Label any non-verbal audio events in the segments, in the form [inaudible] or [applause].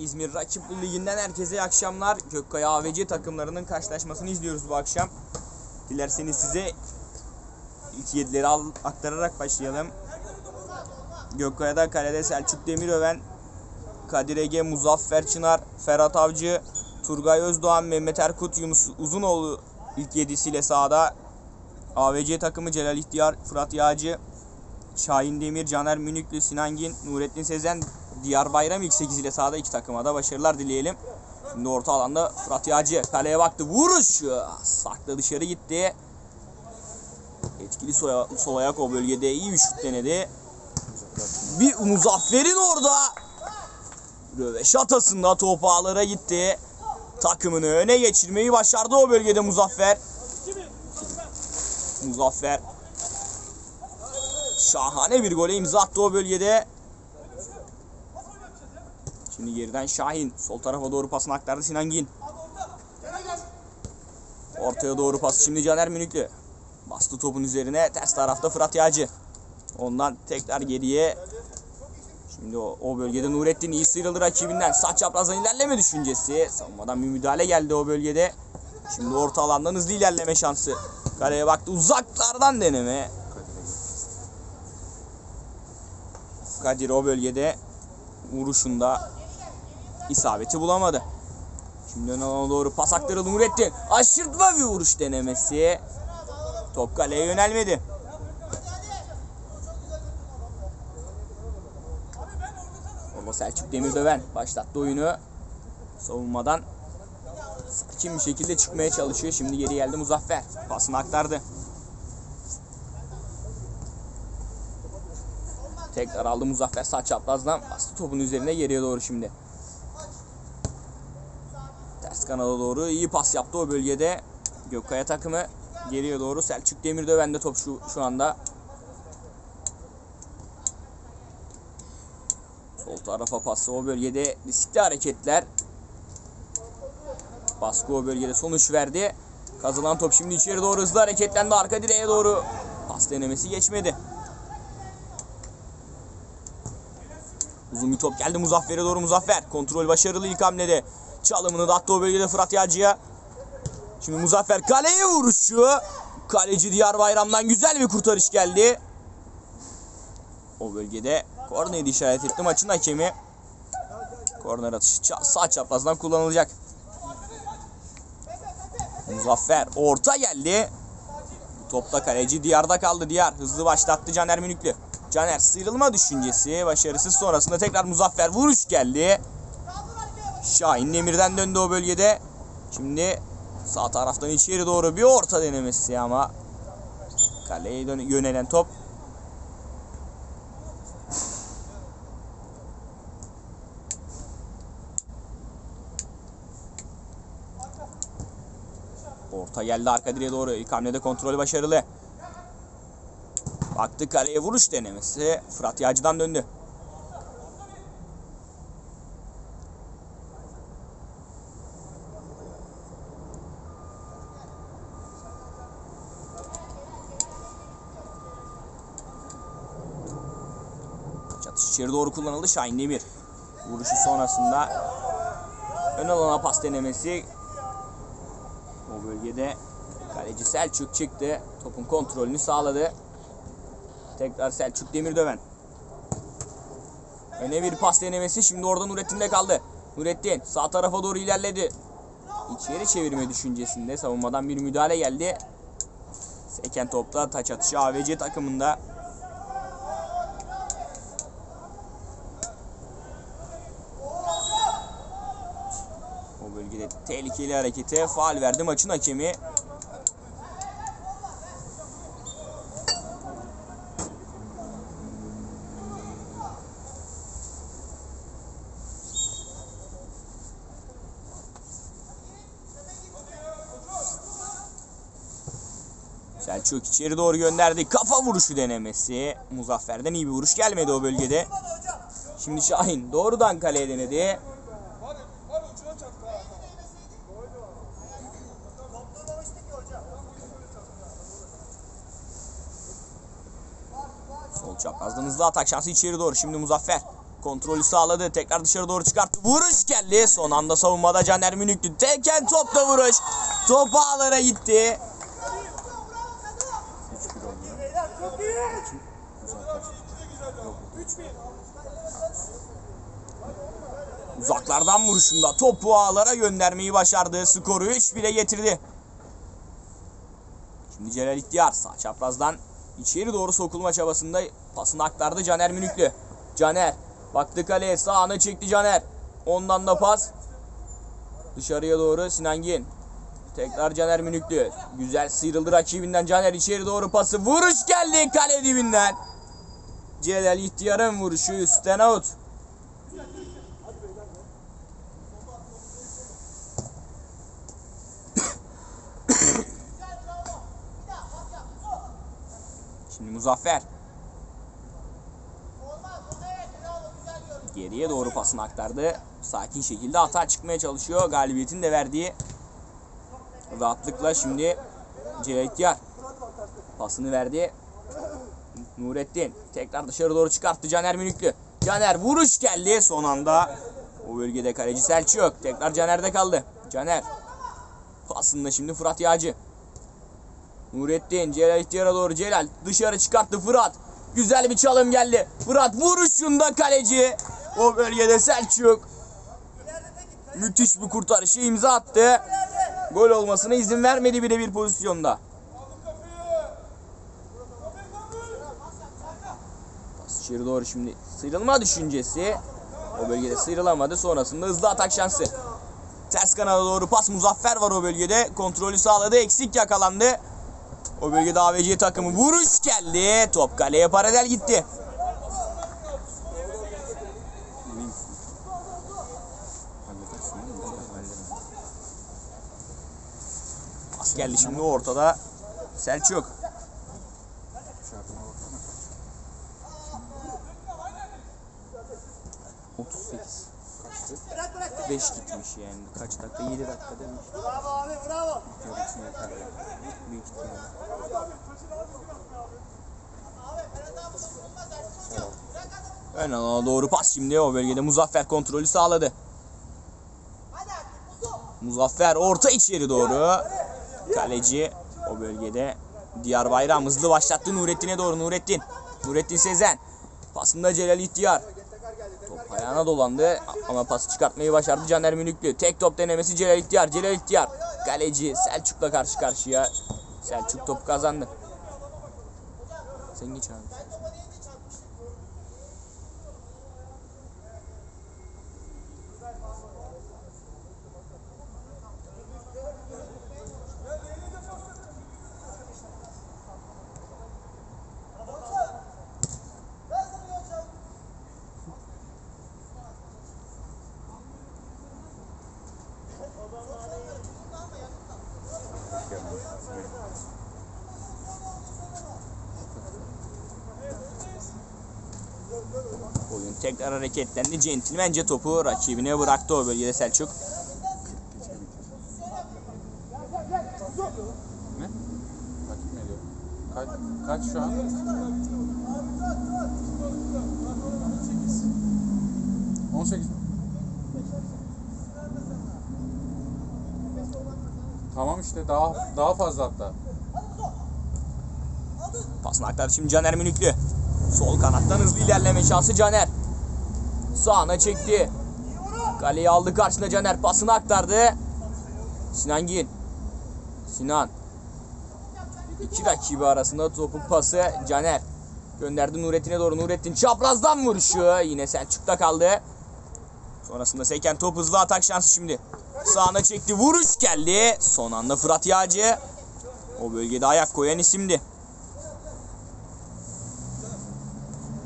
İzmir Rakip Ligi'nden herkese iyi akşamlar. Gökkaya AVC takımlarının karşılaşmasını izliyoruz bu akşam. Dilerseniz size ilk yedileri aktararak başlayalım. Gökkaya'da kalede Selçuk Demiröven, Kadir Ege, Muzaffer Çınar, Ferhat Avcı, Turgay Özdoğan, Mehmet Erkut, Yunus Uzunoğlu ilk yedisiyle sahada. AVC takımı Celal İhtiyar, Fırat Yağcı, Şahin Demir, Caner Münüklü, Sinan Gin, Nurettin Sezen, Diyar Bayram ilk 8 ile sahada iki takıma da başarılar dileyelim. Şimdi orta alanda Fırat Yağcı kaleye baktı. Vuruş! Sakla dışarı gitti. Etkili soya, sol ayak o bölgede iyi bir şut denedi. Bir Muzaffer'in orada. Röveşatasında top ağlara gitti. Takımını öne geçirmeyi başardı o bölgede Muzaffer. Muzaffer şahane bir gole imza attı o bölgede. Şimdi geriden Şahin sol tarafa doğru pasını aktardı Sinan Gin. Ortaya doğru pas şimdi Caner Münüklü. Bastı topun üzerine ters tarafta Fırat Yağcı. Ondan tekrar geriye. Şimdi o, o bölgede Nurettin iyi sıyrıldı rakibinden. Saç çaprazdan ilerleme düşüncesi. Savunmadan bir müdahale geldi o bölgede. Şimdi orta alandan hızlı ilerleme şansı. Kaleye baktı uzaklardan deneme. Kadir o bölgede vuruşunda isabeti bulamadı. Şimdi ön alana doğru pas aktarıldı Nurettin. Aşırtma bir vuruş denemesi. Top kaleye yönelmedi. Ama Selçuk Demirdöven başlattı oyunu. Savunmadan sakin bir şekilde çıkmaya çalışıyor. Şimdi geri geldi Muzaffer. Pasını aktardı. Tekrar aldı Muzaffer sağ çaprazdan. Bastı topun üzerine geriye doğru şimdi. Kanala doğru iyi pas yaptı o bölgede. Gökkaya takımı geriye doğru. Selçuk Demirdöven de top şu, şu anda. Sol tarafa pası o bölgede riskli hareketler. Baskı o bölgede sonuç verdi. Kazılan top şimdi içeri doğru hızlı hareketlendi. Arka direğe doğru pas denemesi geçmedi. Uzun bir top geldi Muzaffer'e doğru Muzaffer. Kontrol başarılı ilk hamlede. Çalımını da attı o bölgede Fırat Yağcı'ya. Şimdi Muzaffer kaleye vuruşu. Kaleci Diyar Bayram'dan güzel bir kurtarış geldi. O bölgede korneri işaret etti maçın hakemi. Korner atışı sağ çaprazdan kullanılacak. Muzaffer orta geldi. Topta kaleci Diyar'da kaldı. Diyar hızlı başlattı Caner Münüklü. Caner sıyrılma düşüncesi başarısız sonrasında tekrar Muzaffer vuruş geldi. Şahin Demir'den döndü o bölgede. Şimdi sağ taraftan içeri doğru bir orta denemesi ama kaleye yönelen top Orta geldi arka direğe doğru. İlk hamlede kontrolü başarılı. Baktı kaleye vuruş denemesi. Fırat Yağcı'dan döndü. Çatış içeri doğru kullanıldı. Şahin Demir. Vuruşu sonrasında ön alana pas denemesi. O bölgede kaleci Selçuk çıktı. Topun kontrolünü sağladı. Tekrar Selçuk Demirdöven. Öne bir pas denemesi. Şimdi orada Nurettin'de kaldı. Nurettin sağ tarafa doğru ilerledi. İçeri çevirme düşüncesinde savunmadan bir müdahale geldi. Seken topta taç atışı AVC takımında. Bölgede tehlikeli harekete faal verdi maçın hakemi. Selçuk içeri doğru gönderdi. Kafa vuruşu denemesi. Muzaffer'den iyi bir vuruş gelmedi o bölgede. Şimdi Şahin doğrudan kaleye denedi. Çaprazdan hızlı atak şansı içeri doğru. Şimdi Muzaffer. Kontrolü sağladı. Tekrar dışarı doğru çıkarttı. Vuruş geldi. Son anda savunmada Caner Münüklü. Teken topla vuruş. Top ağlara gitti. 3-1 oluyor. Kim? Muzaffer. Yok. Uzaklardan vuruşunda topu ağlara göndermeyi başardı. Skoru 3-1'e getirdi. Şimdi Celal İhtiyar sağ çaprazdan içeri doğru sokulma çabasında pasını aktardı Caner Münüklü. Caner baktı kaleye sağına çekti Caner. Ondan da pas. Dışarıya doğru Sinan Gin. Tekrar Caner Münüklü. Güzel sıyrıldı rakibinden Caner içeri doğru pası. Vuruş geldi kale dibinden. Celal İhtiyar'ın vuruşu üstten out. Şimdi Muzaffer. Geriye doğru pasını aktardı. Sakin şekilde hata çıkmaya çalışıyor. Galibiyetin de verdiği rahatlıkla şimdi İhtiyar pasını verdi. Nurettin tekrar dışarı doğru çıkarttı Caner Münüklü. Caner vuruş geldi son anda. O bölgede kaleci Selçuk. Tekrar Caner'de kaldı. Caner pasında şimdi Fırat Yağcı. Nurettin Celal ihtiyara doğru Celal dışarı çıkarttı Fırat. Güzel bir çalım geldi. Fırat vuruşunda kaleci. O bölgede Selçuk. Müthiş bir kurtarışı imza attı. Gol olmasına izin vermedi birebir pozisyonda. Pas içeri doğru şimdi sıyrılma düşüncesi. O bölgede sıyrılamadı. Sonrasında hızlı atak şansı. Ters kanada doğru pas Muzaffer var o bölgede. Kontrolü sağladı. Eksik yakalandı. O bölgede AVC takımı vuruş geldi. Top kaleye paralel gitti. Pas geldi şimdi ortada. Selçuk. Dışarıdan baksana. 38. Kaçtı? 5 gitmiş yani. Kaç dakika? 7 dakika demiş. Yarı için yeter. Büyük ihtimalle. Ön alana doğru pas şimdi o bölgede Muzaffer kontrolü sağladı. Muzaffer orta içeri doğru. Kaleci o bölgede Diyar Bayram hızlı başlattı Nurettin'e doğru Nurettin. Nurettin Sezen. Pasında Celal İhtiyar. Ayağına dolandı ama pası çıkartmayı başardı Caner Münüklü. Tek top denemesi Celal İhtiyar. Celal İhtiyar. Kaleci Selçuk'la karşı karşıya. Selçuk topu kazandı. Sen geç abi. Oyun tekrar hareketlendi. Centilmence topu rakibine bıraktı o bölgede Selçuk. Gece biter. Ne? Vakit ne diyor? Kaç, kaç şu an? 18 mi? İşte daha daha fazla hatta. Pasını aktardı şimdi Caner Münüklü. Sol kanattan hızlı ilerleme şansı Caner. Sağına çekti. Kaleyi aldı karşısında Caner. Pasını aktardı. Sinan Gin. Sinan. İki rakibi arasında topuk pası Caner. Gönderdi Nurettin'e doğru. Nurettin çaprazdan vuruşu. Yine Selçuk'ta kaldı. Sonrasında seken top hızlı atak şansı şimdi. Sağına çekti. Vuruş geldi. Son anda Fırat Yağcı. O bölgede ayak koyan isimdi.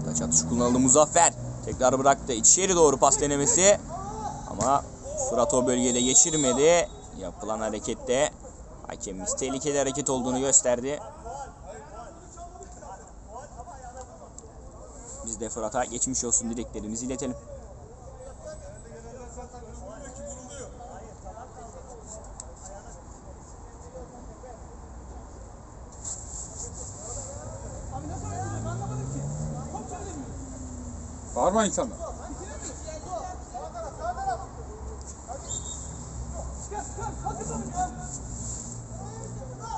Taç atışı kullanıldı Muzaffer. Tekrar bıraktı. İçeri doğru pas denemesi. Ama Fırat o bölgede geçirmedi. Yapılan harekette hakemimiz tehlikeli hareket olduğunu gösterdi. Biz de Fırat'a geçmiş olsun dileklerimizi iletelim. yapan insanlar.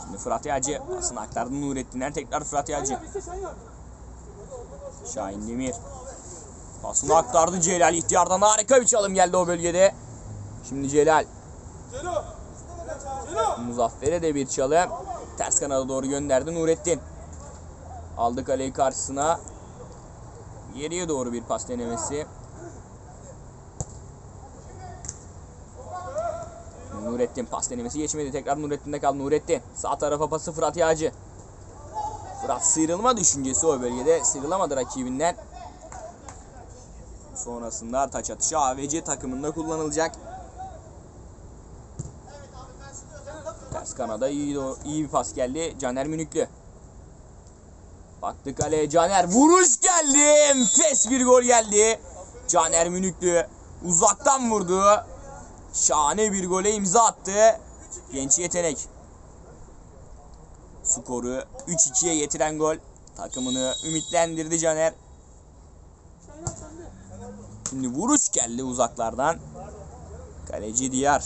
Şimdi Fırat Yağcı aslında aktardı Nurettin'den tekrar Fırat Yağcı. Şahin Demir. Pasını aktardı Celal. İhtiyardan harika bir çalım geldi o bölgede. Şimdi Celal. Muzaffer'e de bir çalım. Ters kanada doğru gönderdi Nurettin. Aldı kaleyi karşısına. Geriye doğru bir pas denemesi. Nurettin pas denemesi geçmedi. Tekrar Nurettin'de kaldı. Nurettin. Sağ tarafa pası Fırat Yağcı. Fırat sıyrılma düşüncesi o bölgede. Sıyrılamadı rakibinden. Sonrasında taç atışı AVC takımında kullanılacak. Ters kanada iyi, iyi bir pas geldi. Caner Münüklü. Baktı kaleye Caner. Vuruş geldi. Enfes bir gol geldi. Caner Münüklü uzaktan vurdu. Şahane bir gole imza attı. Genç yetenek. Skoru 3-2'ye getiren gol. Takımını ümitlendirdi Caner. Şimdi vuruş geldi uzaklardan. Kaleci Diyar.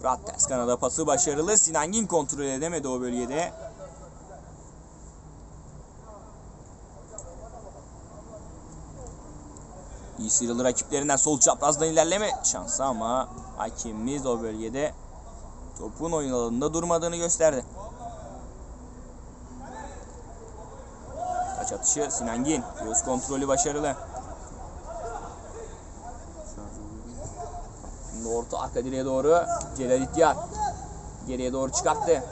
Fırat ters kanada pası başarılı. Sinangin kontrol edemedi o bölgede. İyi sıyrıldı rakiplerinden sol çaprazdan ilerleme şansı ama hakemimiz o bölgede topun oyun alanında durmadığını gösterdi. Taç atışı Sinangin. Göz kontrolü başarılı. Direğe doğru Celal İhtiyar. Geriye doğru çıkarttı.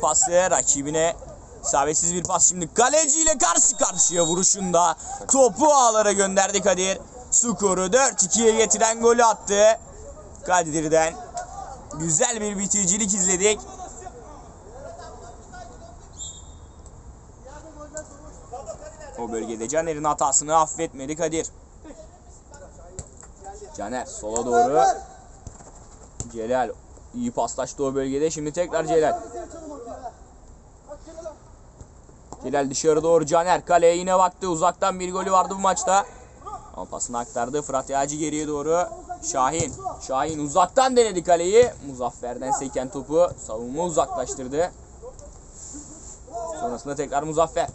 Pası rakibine isabetsiz bir pas şimdi kaleciyle karşı karşıya vuruşunda topu ağlara gönderdi Kadir. Skoru 4-2'ye getiren golü attı. Kadir'den güzel bir bitiricilik izledik. O bölgede Caner'in hatasını affetmedi Kadir. Caner sola doğru. Celal iyi paslaştı o bölgede. Şimdi tekrar Celal. Celal dışarı doğru Caner. Kaleye yine baktı. Uzaktan bir golü vardı bu maçta. Ama pasını aktardı. Fırat Yağcı geriye doğru. Şahin. Şahin uzaktan denedi kaleyi. Muzaffer'den seken topu savunma uzaklaştırdı. Sonrasında tekrar Muzaffer.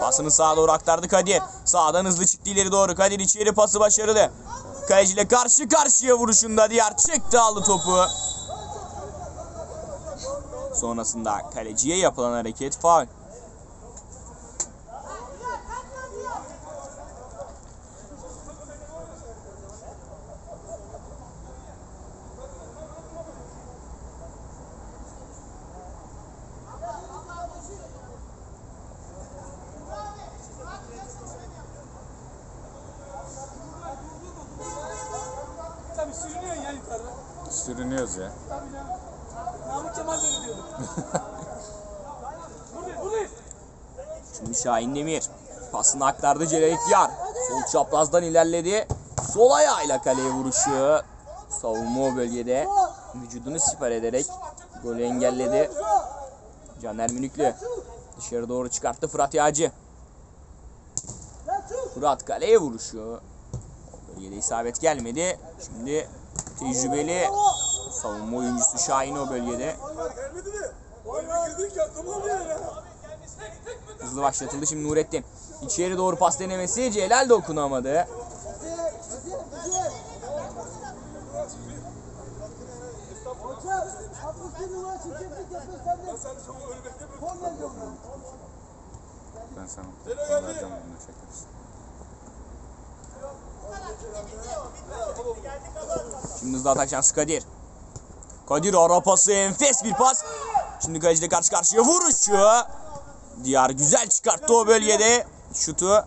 Pasını sağa doğru aktardı Kadir. Sağdan hızlı çıktı ileri doğru. Kadir içeri pası başarılı. Kaleciyle karşı karşıya vuruşunda diğer çıktı aldı topu. Sonrasında kaleciye yapılan hareket faul. Sürünüyoruz ya. Namık Kemal böyle diyordu. buradayız, [laughs] buradayız. Şimdi Şahin Demir. Pasını aktardı Celal İhtiyar. Sol çaprazdan ilerledi. Sol ayağıyla kaleye vuruşu. Savunma o bölgede. Vücudunu siper ederek golü engelledi. Caner Münüklü. Dışarı doğru çıkarttı Fırat Yağcı. Fırat kaleye vuruşu. Bölgede isabet gelmedi. Şimdi tecrübeli savunma oyuncusu Şahin o bölgede. Hızlı başlatıldı şimdi Nurettin. İçeri doğru pas denemesi Celal dokunamadı. Hocam, 61 numara çirkeflik yapıyor sen de. Sen çok öyle bekleme. Gol geldi ondan. Ben sana vereceğim bunu çekeriz. Şimdi hızlı atak şansı Kadir. Kadir ara pası enfes bir pas. Şimdi kaleciyle karşı karşıya vuruşu. Diyar güzel çıkarttı o bölgede. Şutu.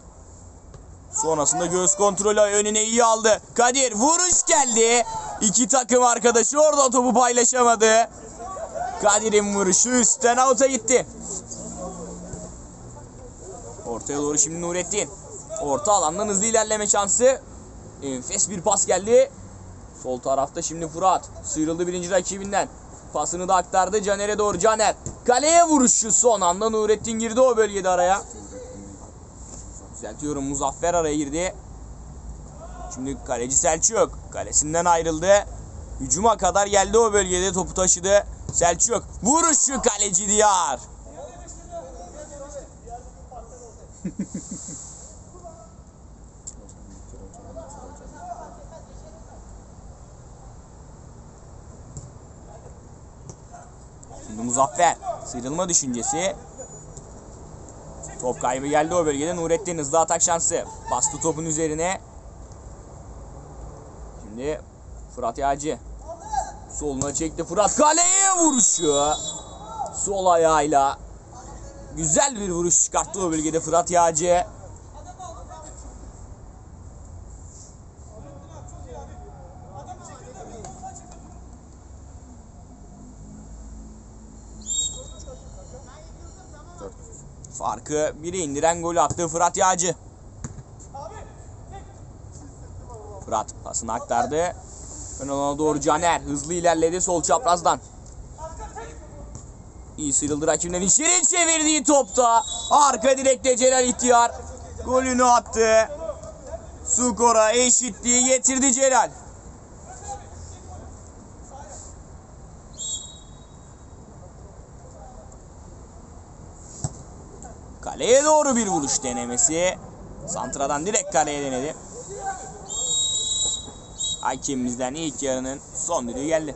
Sonrasında göğüs kontrolü önüne iyi aldı. Kadir vuruş geldi. İki takım arkadaşı orada topu paylaşamadı. Kadir'in vuruşu üstten out'a gitti. Ortaya doğru şimdi Nurettin. Orta alandan hızlı ilerleme şansı. Enfes bir pas geldi. Sol tarafta şimdi Fırat. Sıyrıldı birinci rakibinden. Pasını da aktardı Caner'e doğru. Caner. Kaleye vuruşu son anda Nurettin girdi o bölgede araya. Düzeltiyorum Muzaffer araya girdi. Şimdi kaleci Selçuk kalesinden ayrıldı. Hücuma kadar geldi o bölgede topu taşıdı. Selçuk vuruşu kaleci Diyar. Muzaffer sıyrılma düşüncesi. Top kaybı geldi o bölgede. Nurettin hızlı atak şansı. Bastı topun üzerine. Şimdi Fırat Yağcı. Soluna çekti Fırat. Kaleye vuruşu. Sol ayağıyla. Güzel bir vuruş çıkarttı o bölgede Fırat Yağcı. Farkı biri indiren golü attı Fırat Yağcı. Fırat pasını aktardı. Ön alana doğru Caner hızlı ilerledi sol çaprazdan. İyi sıyrıldı rakibinden içeri çevirdiği topta. Arka direkte Celal İhtiyar golünü attı. Skora eşitliği getirdi Celal. Kaleye doğru bir vuruş denemesi. Santradan direkt kaleye denedi. Hakemimizden ilk yarının son düdüğü geldi.